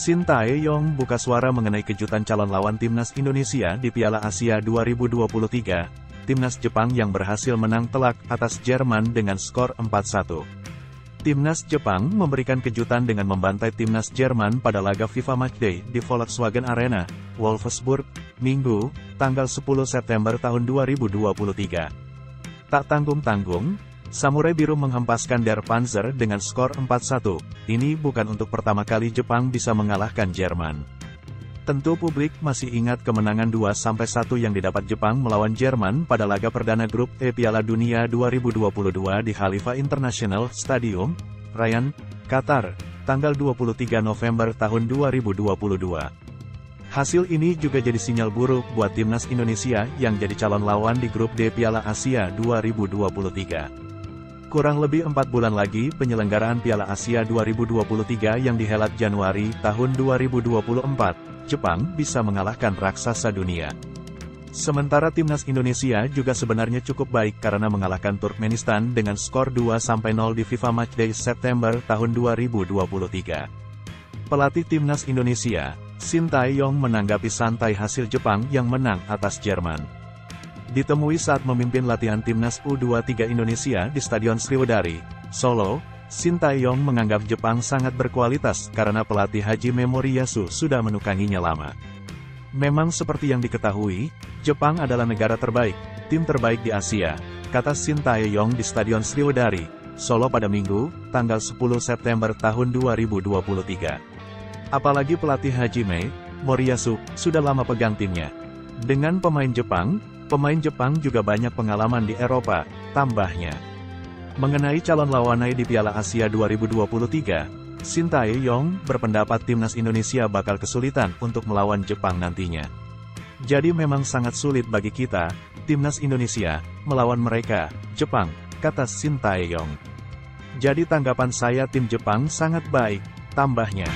Shin Tae-yong buka suara mengenai kejutan calon lawan timnas Indonesia di Piala Asia 2023, timnas Jepang yang berhasil menang telak atas Jerman dengan skor 4-1. Timnas Jepang memberikan kejutan dengan membantai timnas Jerman pada laga FIFA Matchday di Volkswagen Arena, Wolfsburg, Minggu, tanggal 10 September tahun 2023. Tak tanggung-tanggung, Samurai Biru menghempaskan Der Panzer dengan skor 4-1. Ini bukan untuk pertama kali Jepang bisa mengalahkan Jerman. Tentu publik masih ingat kemenangan 2-1 yang didapat Jepang melawan Jerman pada laga perdana grup E Piala Dunia 2022 di Khalifa International Stadium, Ryan, Qatar, tanggal 23 November tahun 2022. Hasil ini juga jadi sinyal buruk buat timnas Indonesia yang jadi calon lawan di grup D Piala Asia 2023. Kurang lebih empat bulan lagi penyelenggaraan Piala Asia 2023 yang dihelat Januari tahun 2024, Jepang bisa mengalahkan raksasa dunia. Sementara timnas Indonesia juga sebenarnya cukup baik karena mengalahkan Turkmenistan dengan skor 2-0 di FIFA Matchday September tahun 2023. Pelatih timnas Indonesia, Shin Tae-yong menanggapi santai hasil Jepang yang menang atas Jerman. Ditemui saat memimpin latihan timnas U23 Indonesia di Stadion Sriwedari, Solo, Sintayong menganggap Jepang sangat berkualitas karena pelatih Haji Memoriyasu sudah menukanginya lama. Memang seperti yang diketahui, Jepang adalah negara terbaik, tim terbaik di Asia, kata Sintayong di Stadion Sriwedari, Solo pada Minggu, tanggal 10 September tahun 2023. Apalagi pelatih Haji Mei, Moriyasu, sudah lama pegang timnya. Dengan pemain Jepang, Pemain Jepang juga banyak pengalaman di Eropa, tambahnya. Mengenai calon lawannya di Piala Asia 2023, Shin Tae-yong berpendapat timnas Indonesia bakal kesulitan untuk melawan Jepang nantinya. Jadi memang sangat sulit bagi kita, timnas Indonesia, melawan mereka, Jepang, kata Shin Tae-yong. Jadi tanggapan saya tim Jepang sangat baik, tambahnya.